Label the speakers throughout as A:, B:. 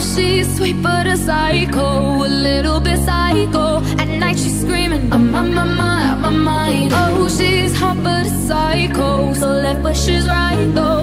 A: she's sweet but a psycho, a little bit psycho. At night she's screaming, I'm on my mind, out my mind. Oh, she's hot but a psycho, so left but she's right though.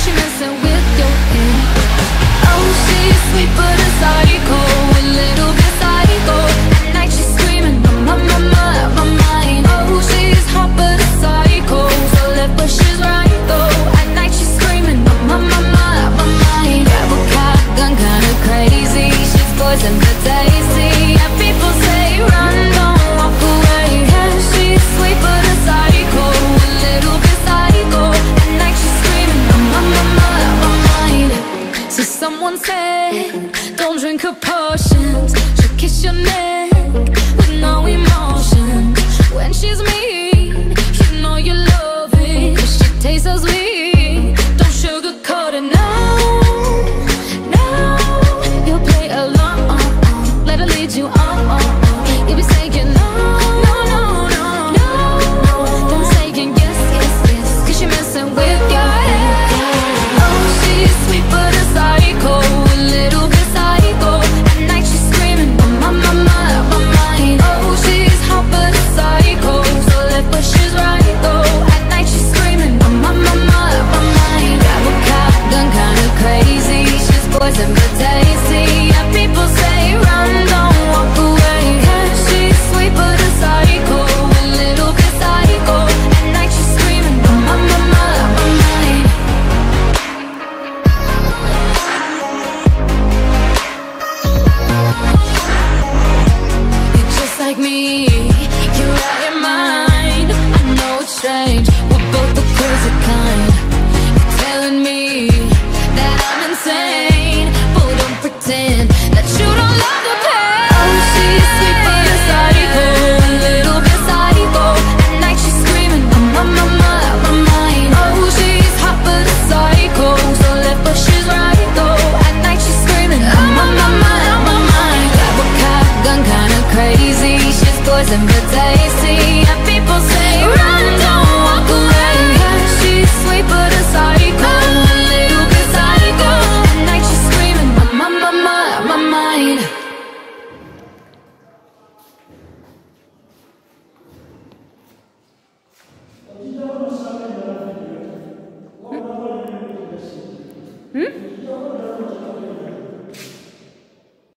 A: fashion messing with Oh, she's sweet but a psycho oh, A little bit psycho oh. At night she's screaming, my my mind Oh, she's hot but a psycho oh. So but she's right though At night she's screaming, my my mind gun, kinda crazy. She's poison but Someone said, don't drink her potions. She'll kiss your neck with no emotion. When she's mean, you know you love it Cause she tastes as Hmm?